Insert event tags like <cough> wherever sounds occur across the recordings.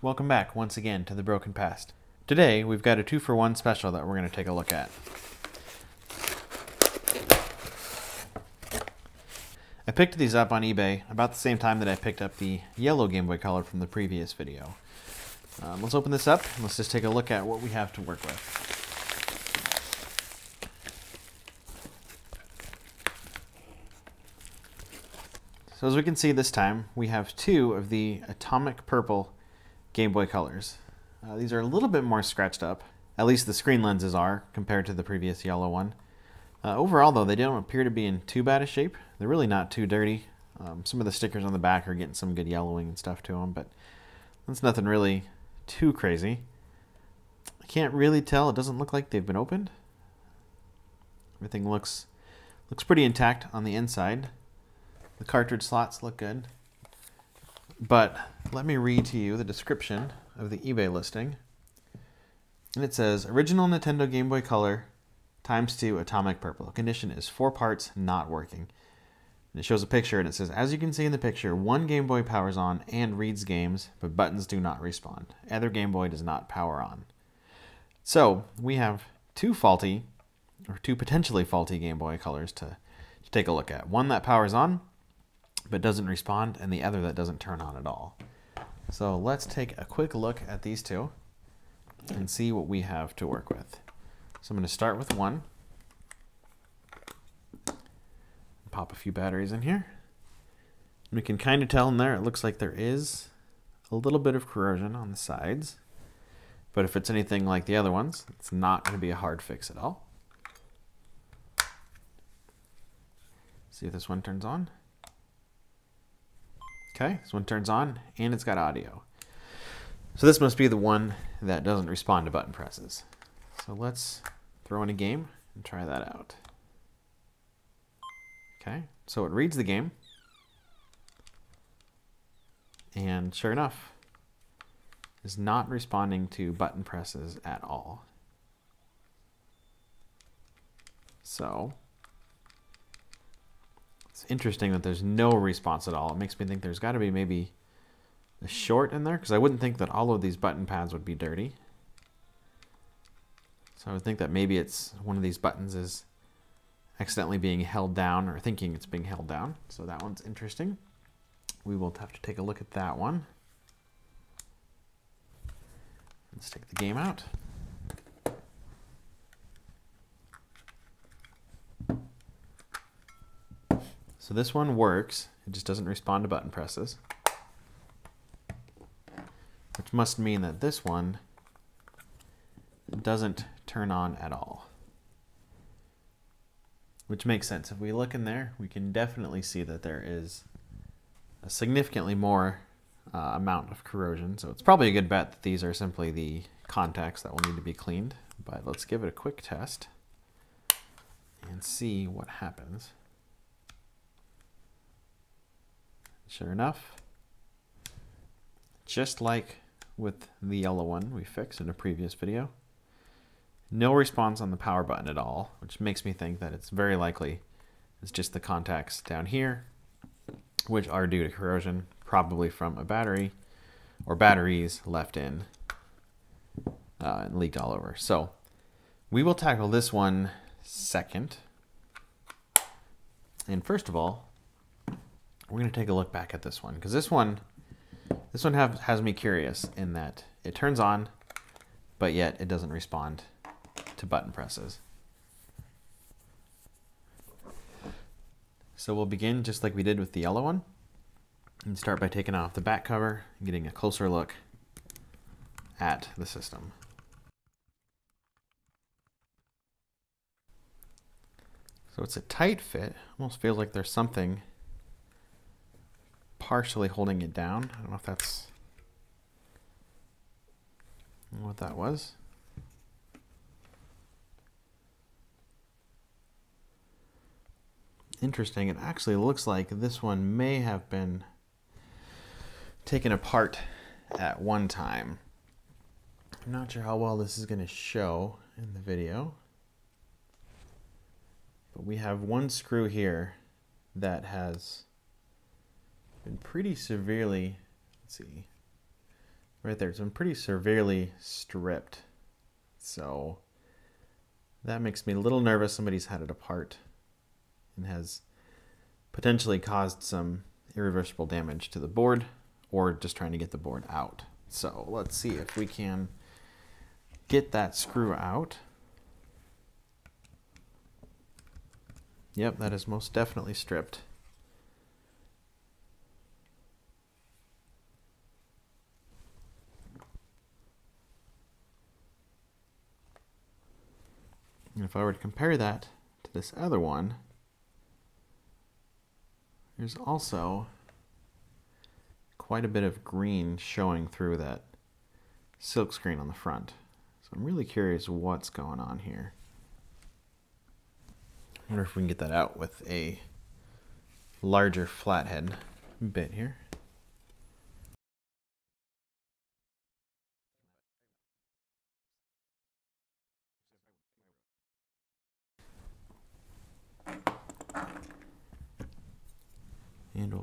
Welcome back once again to the Broken Past. Today we've got a two for one special that we're going to take a look at. I picked these up on eBay about the same time that I picked up the yellow Game Boy Color from the previous video. Um, let's open this up and let's just take a look at what we have to work with. So as we can see this time, we have two of the Atomic Purple Game Boy Colors. Uh, these are a little bit more scratched up, at least the screen lenses are, compared to the previous yellow one. Uh, overall though, they don't appear to be in too bad a shape. They're really not too dirty. Um, some of the stickers on the back are getting some good yellowing and stuff to them, but that's nothing really too crazy. I can't really tell. It doesn't look like they've been opened. Everything looks looks pretty intact on the inside. The cartridge slots look good. But let me read to you the description of the eBay listing. And it says original Nintendo Game Boy Color times 2 atomic purple. Condition is 4 parts not working. And it shows a picture and it says as you can see in the picture, one Game Boy powers on and reads games, but buttons do not respond. Other Game Boy does not power on. So, we have two faulty or two potentially faulty Game Boy colors to, to take a look at. One that powers on but doesn't respond, and the other that doesn't turn on at all. So let's take a quick look at these two and see what we have to work with. So I'm going to start with one. Pop a few batteries in here. We can kind of tell in there, it looks like there is a little bit of corrosion on the sides. But if it's anything like the other ones, it's not going to be a hard fix at all. See if this one turns on. Okay, this one turns on and it's got audio. So this must be the one that doesn't respond to button presses. So let's throw in a game and try that out. Okay, so it reads the game. And sure enough, is not responding to button presses at all. So interesting that there's no response at all. It makes me think there's got to be maybe a short in there because I wouldn't think that all of these button pads would be dirty. So I would think that maybe it's one of these buttons is accidentally being held down or thinking it's being held down. So that one's interesting. We will have to take a look at that one. Let's take the game out. So this one works, it just doesn't respond to button presses. Which must mean that this one doesn't turn on at all. Which makes sense. If we look in there, we can definitely see that there is a significantly more uh, amount of corrosion. So it's probably a good bet that these are simply the contacts that will need to be cleaned. But let's give it a quick test and see what happens. Sure enough, just like with the yellow one we fixed in a previous video, no response on the power button at all, which makes me think that it's very likely it's just the contacts down here, which are due to corrosion, probably from a battery or batteries left in uh, and leaked all over. So we will tackle this one second. And first of all, we're going to take a look back at this one because this one this one have, has me curious in that it turns on but yet it doesn't respond to button presses. So we'll begin just like we did with the yellow one. And start by taking off the back cover and getting a closer look at the system. So it's a tight fit almost feels like there's something partially holding it down. I don't know if that's what that was. Interesting. It actually looks like this one may have been taken apart at one time. I'm not sure how well this is going to show in the video. But we have one screw here that has been pretty severely, let's see, right there. It's been pretty severely stripped. So that makes me a little nervous. Somebody's had it apart and has potentially caused some irreversible damage to the board or just trying to get the board out. So let's see if we can get that screw out. Yep, that is most definitely stripped. And if I were to compare that to this other one, there's also quite a bit of green showing through that silk screen on the front. So I'm really curious what's going on here. I wonder if we can get that out with a larger flathead bit here.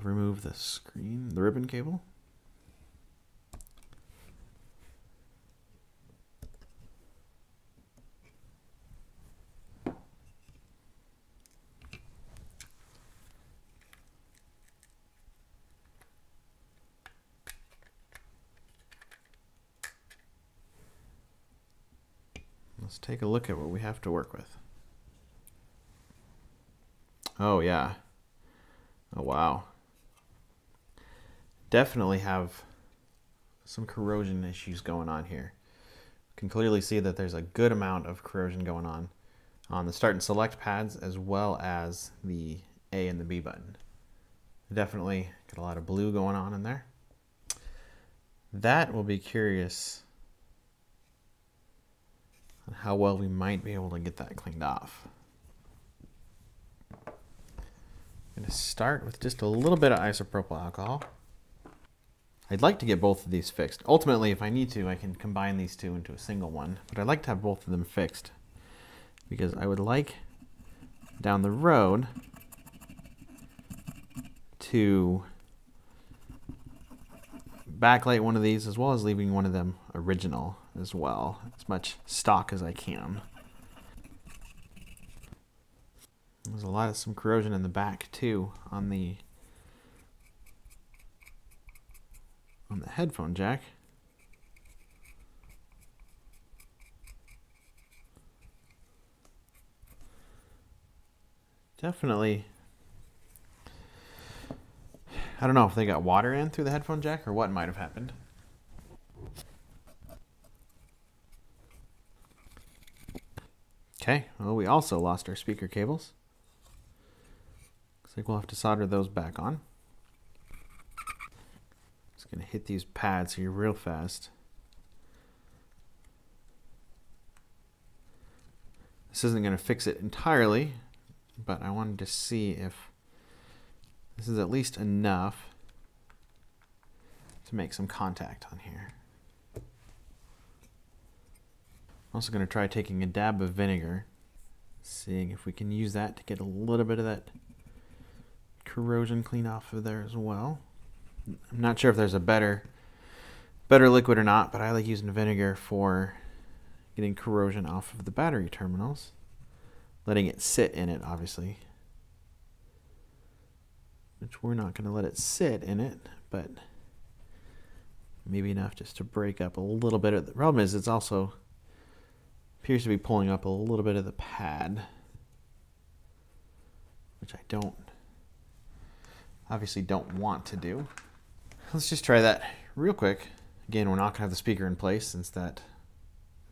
Remove the screen, the ribbon cable. Let's take a look at what we have to work with. Oh, yeah. Oh, wow. Definitely have some corrosion issues going on here. can clearly see that there's a good amount of corrosion going on on the start and select pads as well as the A and the B button. Definitely got a lot of blue going on in there. That will be curious on how well we might be able to get that cleaned off. I'm going to start with just a little bit of isopropyl alcohol. I'd like to get both of these fixed. Ultimately, if I need to, I can combine these two into a single one, but I'd like to have both of them fixed because I would like down the road to backlight one of these as well as leaving one of them original as well, as much stock as I can. There's a lot of some corrosion in the back too on the on the headphone jack. Definitely I don't know if they got water in through the headphone jack or what might have happened. Okay, well we also lost our speaker cables. Looks like we'll have to solder those back on. Just gonna hit these pads here real fast. This isn't gonna fix it entirely, but I wanted to see if this is at least enough to make some contact on here. I'm also going to try taking a dab of vinegar, seeing if we can use that to get a little bit of that corrosion clean off of there as well. I'm not sure if there's a better better liquid or not, but I like using vinegar for getting corrosion off of the battery terminals, letting it sit in it obviously which we're not going to let it sit in it, but maybe enough just to break up a little bit of the problem is it's also appears to be pulling up a little bit of the pad, which I don't obviously don't want to do. Let's just try that real quick. Again, we're not going to have the speaker in place since that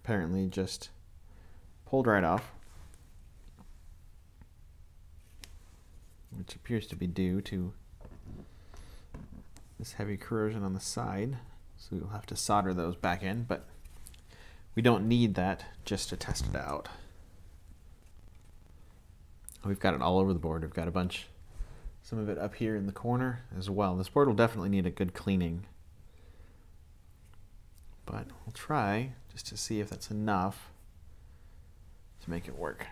apparently just pulled right off. which appears to be due to this heavy corrosion on the side. So we'll have to solder those back in, but we don't need that just to test it out. We've got it all over the board. We've got a bunch, some of it up here in the corner as well. This board will definitely need a good cleaning. But we'll try just to see if that's enough to make it work.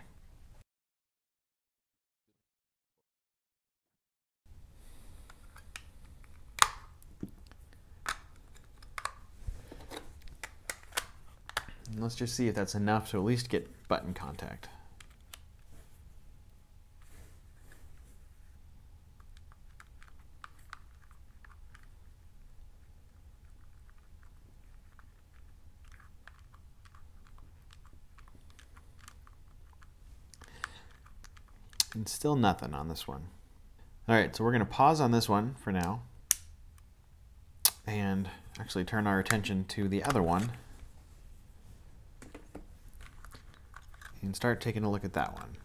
And let's just see if that's enough to at least get button contact. And still nothing on this one. All right, so we're going to pause on this one for now and actually turn our attention to the other one and start taking a look at that one.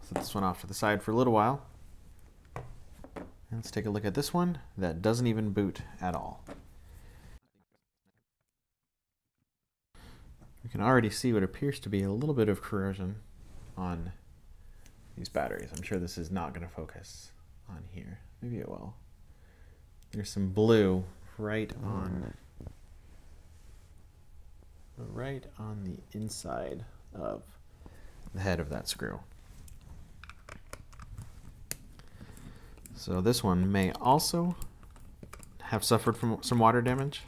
Set this one off to the side for a little while. And let's take a look at this one that doesn't even boot at all. We can already see what appears to be a little bit of corrosion on these batteries. I'm sure this is not going to focus on here. Maybe it will. There's some blue right on right on the inside of the head of that screw. So this one may also have suffered from some water damage.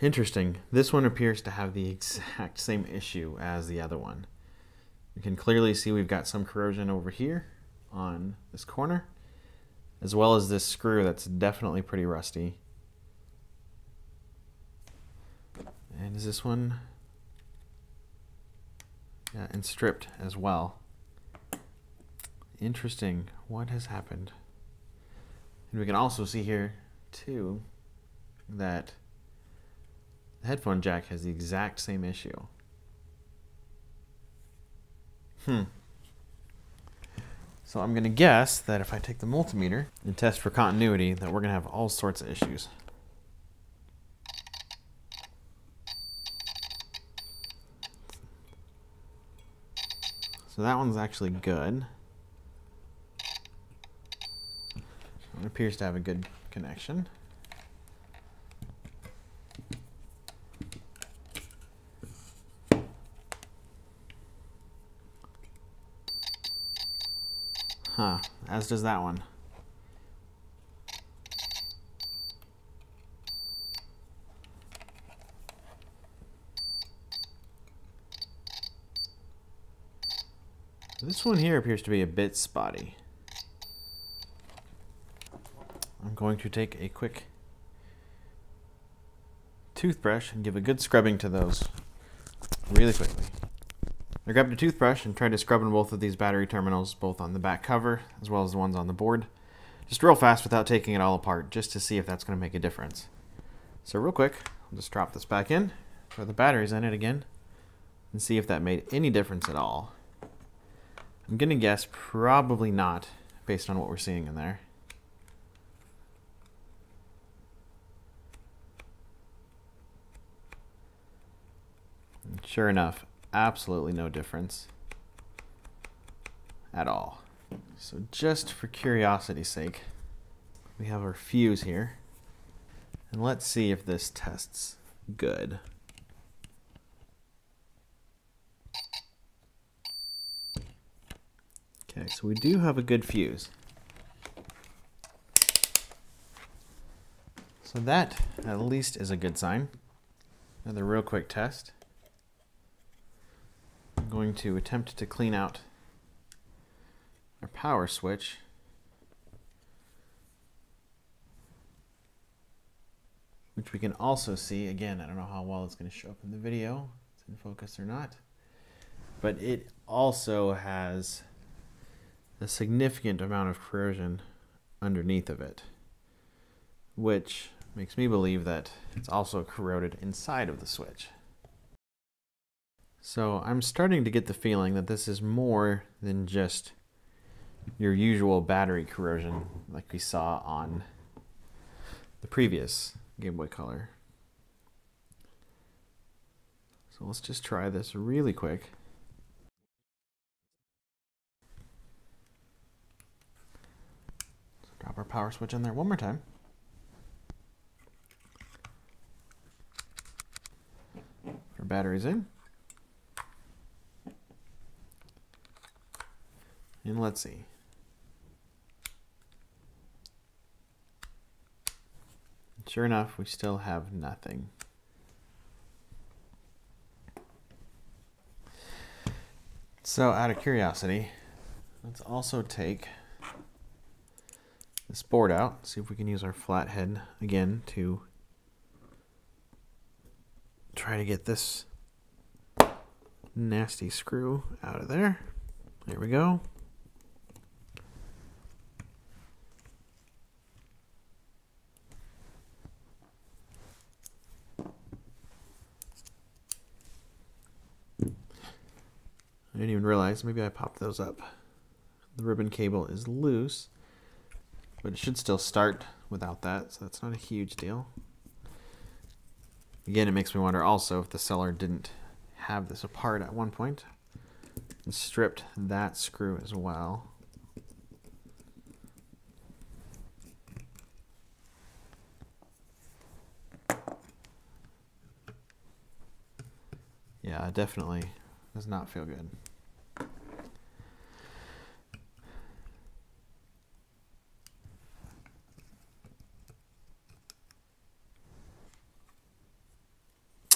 Interesting. This one appears to have the exact same issue as the other one. You can clearly see we've got some corrosion over here on this corner, as well as this screw that's definitely pretty rusty. And is this one? Yeah, and stripped as well. Interesting. What has happened? And we can also see here, too, that the headphone jack has the exact same issue. Hmm. So I'm going to guess that if I take the multimeter and test for continuity, that we're going to have all sorts of issues. So that one's actually good. It appears to have a good connection. Huh, as does that one. This one here appears to be a bit spotty. I'm going to take a quick toothbrush and give a good scrubbing to those really quickly. I grabbed a toothbrush and tried to scrub in both of these battery terminals, both on the back cover as well as the ones on the board. Just real fast without taking it all apart, just to see if that's going to make a difference. So real quick, I'll just drop this back in, throw the batteries in it again, and see if that made any difference at all. I'm going to guess probably not, based on what we're seeing in there. Sure enough, absolutely no difference at all. So just for curiosity's sake, we have our fuse here. And let's see if this tests good. Okay, so we do have a good fuse. So that at least is a good sign. Another real quick test. I'm going to attempt to clean out our power switch. Which we can also see, again, I don't know how well it's going to show up in the video, it's in focus or not, but it also has a significant amount of corrosion underneath of it, which makes me believe that it's also corroded inside of the switch. So I'm starting to get the feeling that this is more than just your usual battery corrosion like we saw on the previous Game Boy Color. So let's just try this really quick. drop our power switch in there one more time. Our batteries in. And let's see. Sure enough, we still have nothing. So out of curiosity, let's also take this board out, see if we can use our flathead again to try to get this nasty screw out of there. There we go. I didn't even realize. Maybe I popped those up. The ribbon cable is loose, but it should still start without that, so that's not a huge deal. Again, it makes me wonder also if the seller didn't have this apart at one point and stripped that screw as well. Yeah, definitely does not feel good.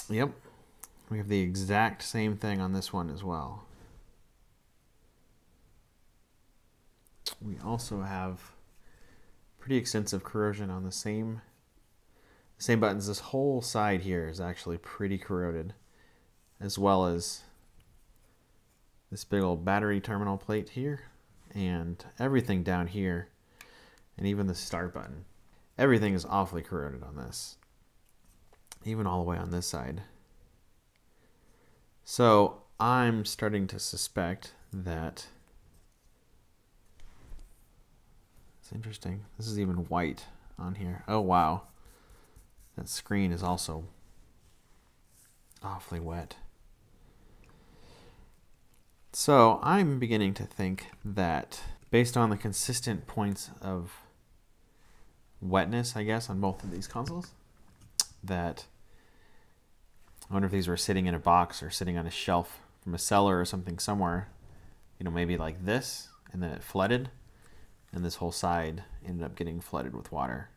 Yep. We have the exact same thing on this one as well. We also have pretty extensive corrosion on the same same buttons. This whole side here is actually pretty corroded, as well as this big old battery terminal plate here, and everything down here, and even the start button. Everything is awfully corroded on this even all the way on this side. So I'm starting to suspect that it's interesting. This is even white on here. Oh wow. That screen is also awfully wet. So I'm beginning to think that based on the consistent points of wetness, I guess, on both of these consoles, that I wonder if these were sitting in a box or sitting on a shelf from a cellar or something somewhere. You know, maybe like this, and then it flooded, and this whole side ended up getting flooded with water.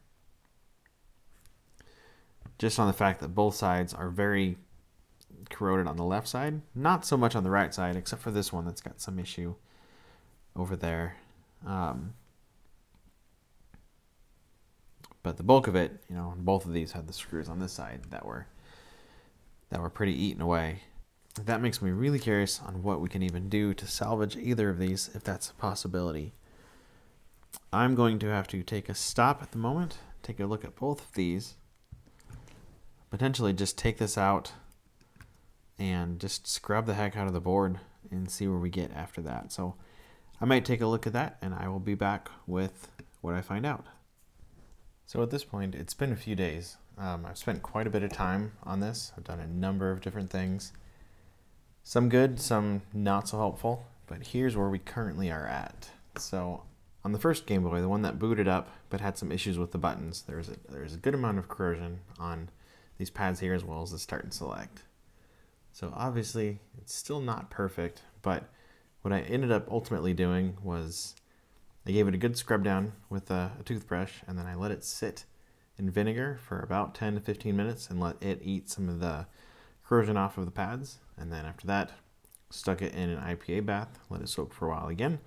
Just on the fact that both sides are very corroded on the left side, not so much on the right side, except for this one that's got some issue over there. Um, but the bulk of it, you know, both of these had the screws on this side that were that were pretty eaten away. That makes me really curious on what we can even do to salvage either of these, if that's a possibility. I'm going to have to take a stop at the moment, take a look at both of these, potentially just take this out and just scrub the heck out of the board and see where we get after that. So I might take a look at that and I will be back with what I find out. So at this point, it's been a few days um, I've spent quite a bit of time on this. I've done a number of different things. Some good, some not so helpful, but here's where we currently are at. So on the first Game Boy, the one that booted up but had some issues with the buttons, there's a, there's a good amount of corrosion on these pads here as well as the start and select. So obviously it's still not perfect, but what I ended up ultimately doing was I gave it a good scrub down with a, a toothbrush and then I let it sit in vinegar for about 10 to 15 minutes and let it eat some of the corrosion off of the pads. And then after that, stuck it in an IPA bath, let it soak for a while again,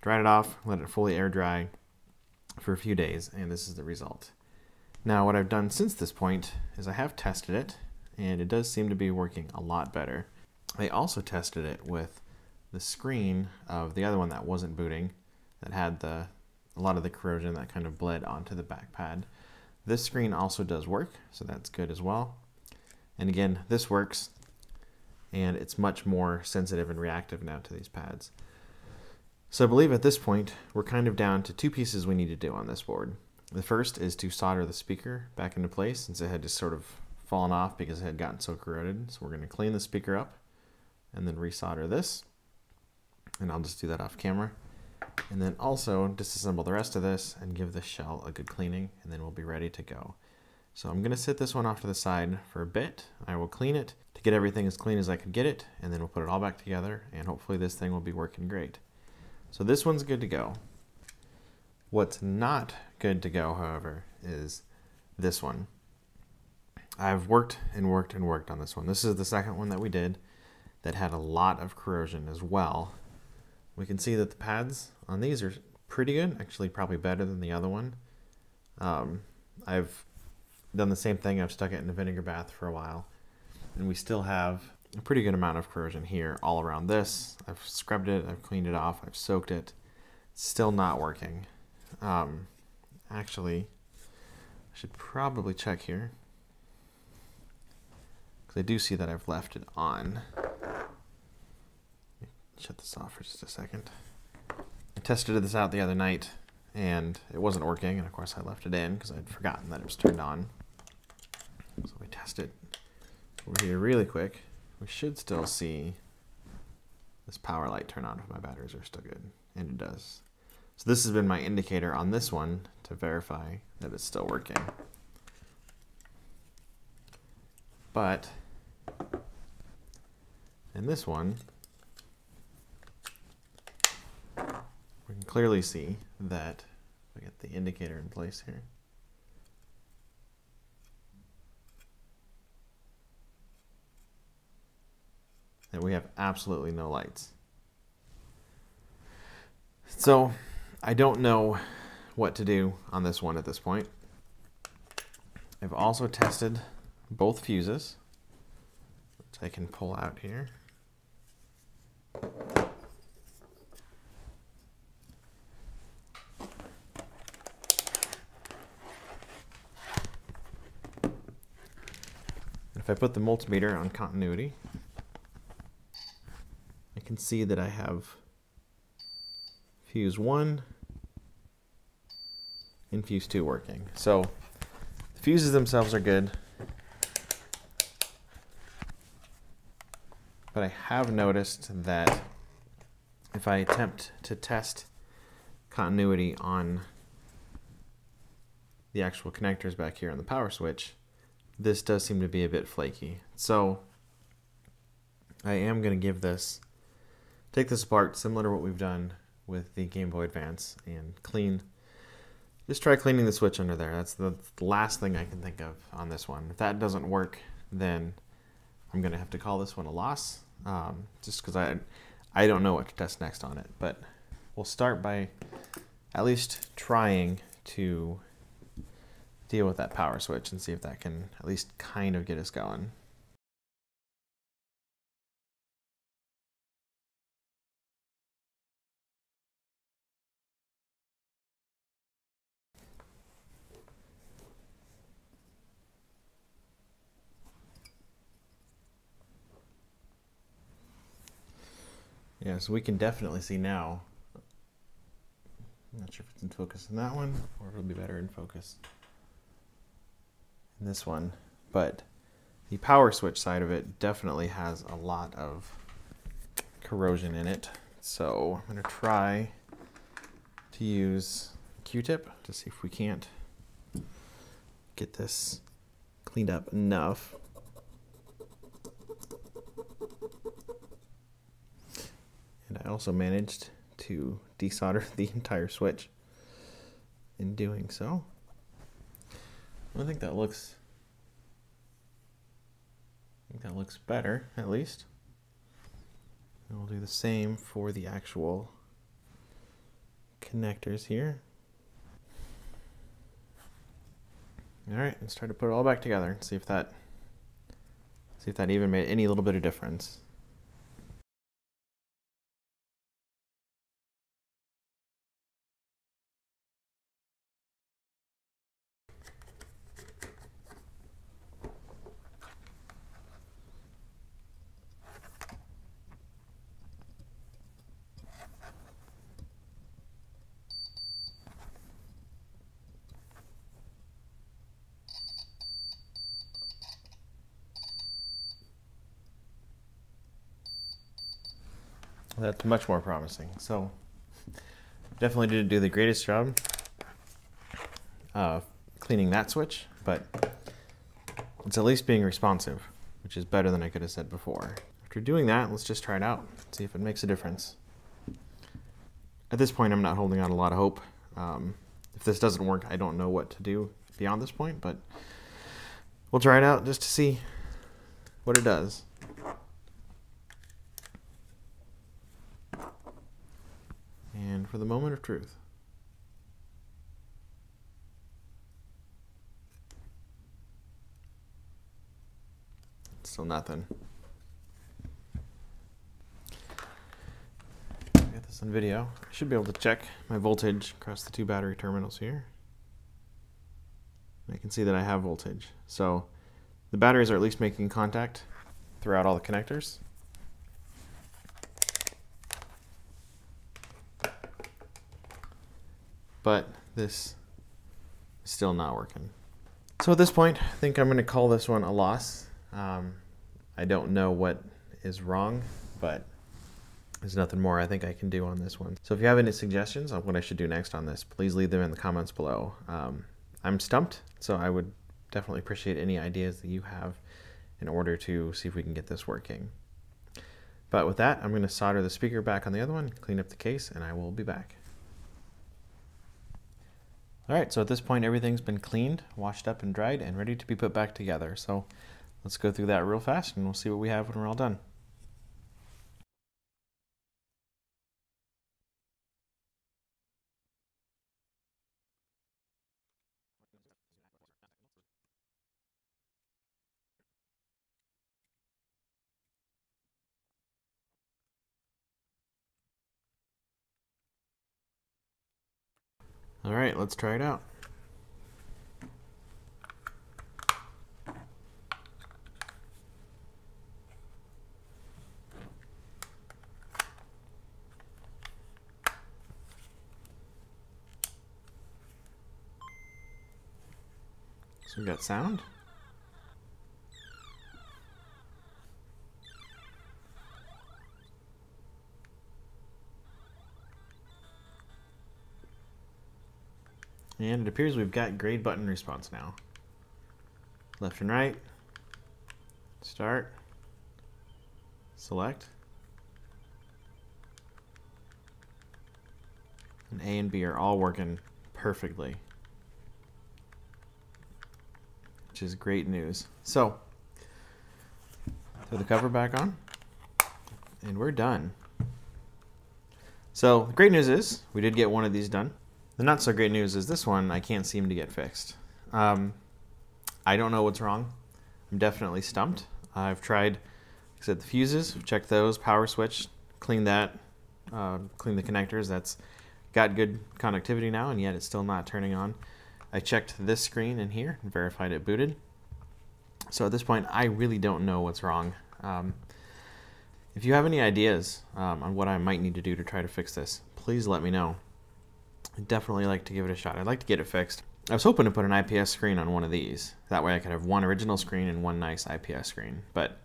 dried it off, let it fully air dry for a few days, and this is the result. Now, what I've done since this point is I have tested it, and it does seem to be working a lot better. I also tested it with the screen of the other one that wasn't booting, that had the a lot of the corrosion that kind of bled onto the back pad. This screen also does work, so that's good as well. And again, this works, and it's much more sensitive and reactive now to these pads. So I believe at this point, we're kind of down to two pieces we need to do on this board. The first is to solder the speaker back into place since it had just sort of fallen off because it had gotten so corroded. So we're going to clean the speaker up and then resolder this. And I'll just do that off camera. And then also disassemble the rest of this and give the shell a good cleaning and then we'll be ready to go. So I'm gonna sit this one off to the side for a bit. I will clean it to get everything as clean as I could get it and then we'll put it all back together and hopefully this thing will be working great. So this one's good to go. What's not good to go, however, is this one. I've worked and worked and worked on this one. This is the second one that we did that had a lot of corrosion as well. We can see that the pads on these are pretty good, actually probably better than the other one. Um, I've done the same thing. I've stuck it in a vinegar bath for a while, and we still have a pretty good amount of corrosion here all around this. I've scrubbed it, I've cleaned it off, I've soaked it. It's still not working. Um, actually, I should probably check here because I do see that I've left it on. Shut this off for just a second. I tested this out the other night and it wasn't working, and of course I left it in because I'd forgotten that it was turned on. So we test it over here really quick. We should still see this power light turn on if my batteries are still good, and it does. So this has been my indicator on this one to verify that it's still working. But in this one, we can clearly see that we get the indicator in place here. That we have absolutely no lights. So I don't know what to do on this one at this point. I've also tested both fuses, which I can pull out here. I put the multimeter on continuity, I can see that I have fuse 1 and fuse 2 working. So the fuses themselves are good. But I have noticed that if I attempt to test continuity on the actual connectors back here on the power switch, this does seem to be a bit flaky. So I am going to give this, take this apart similar to what we've done with the Game Boy Advance and clean, just try cleaning the switch under there. That's the last thing I can think of on this one. If that doesn't work, then I'm going to have to call this one a loss, um, just because I, I don't know what to test next on it. But we'll start by at least trying to deal with that power switch and see if that can at least kind of get us going. Yeah, so we can definitely see now. I'm not sure if it's in focus in that one, or it'll be better in focus in this one, but the power switch side of it definitely has a lot of corrosion in it. So I'm to try to use Q-tip to see if we can't get this cleaned up enough. And I also managed to desolder <laughs> the entire switch in doing so. I think that looks I think that looks better at least. And we'll do the same for the actual connectors here. All right, let's try to put it all back together and see if that see if that even made any little bit of difference. That's much more promising. So definitely didn't do the greatest job uh, cleaning that switch, but it's at least being responsive, which is better than I could have said before. After doing that, let's just try it out, see if it makes a difference. At this point, I'm not holding out a lot of hope. Um, if this doesn't work, I don't know what to do beyond this point, but we'll try it out just to see what it does. And for the moment of truth. Still nothing. Get this on video. I should be able to check my voltage across the two battery terminals here. I can see that I have voltage. So the batteries are at least making contact throughout all the connectors. But this is still not working. So at this point, I think I'm going to call this one a loss. Um, I don't know what is wrong, but there's nothing more I think I can do on this one. So if you have any suggestions on what I should do next on this, please leave them in the comments below. Um, I'm stumped, so I would definitely appreciate any ideas that you have in order to see if we can get this working. But with that, I'm going to solder the speaker back on the other one, clean up the case, and I will be back. All right, so at this point, everything's been cleaned, washed up and dried, and ready to be put back together. So let's go through that real fast, and we'll see what we have when we're all done. All right, let's try it out. So we got sound. And it appears we've got grade button response now. Left and right. Start. Select. And A and B are all working perfectly. Which is great news. So, throw the cover back on. And we're done. So, the great news is we did get one of these done. The not so great news is this one I can't seem to get fixed. Um, I don't know what's wrong. I'm definitely stumped. I've tried, like I said, the fuses, checked those, power switch, cleaned that, uh, cleaned the connectors. That's got good conductivity now, and yet it's still not turning on. I checked this screen in here and verified it booted. So at this point, I really don't know what's wrong. Um, if you have any ideas um, on what I might need to do to try to fix this, please let me know. I'd definitely like to give it a shot. I'd like to get it fixed. I was hoping to put an IPS screen on one of these. That way I could have one original screen and one nice IPS screen. But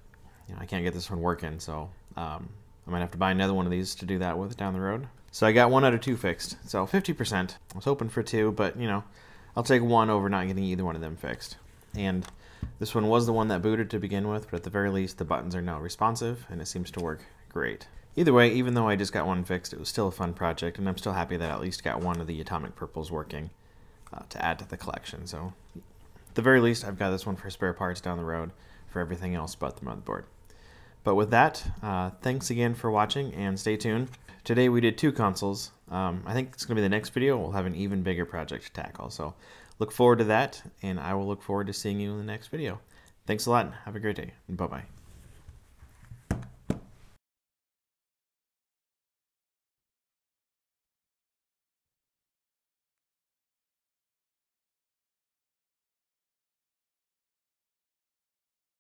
you know, I can't get this one working, so um, I might have to buy another one of these to do that with down the road. So I got one out of two fixed. So 50%. I was hoping for two, but you know, I'll take one over not getting either one of them fixed. And this one was the one that booted to begin with, but at the very least, the buttons are now responsive and it seems to work great. Either way, even though I just got one fixed, it was still a fun project, and I'm still happy that I at least got one of the Atomic Purples working uh, to add to the collection. So, at the very least, I've got this one for spare parts down the road for everything else but the motherboard. But with that, uh, thanks again for watching, and stay tuned. Today we did two consoles. Um, I think it's going to be the next video. We'll have an even bigger project to tackle. So look forward to that, and I will look forward to seeing you in the next video. Thanks a lot. Have a great day. Bye-bye.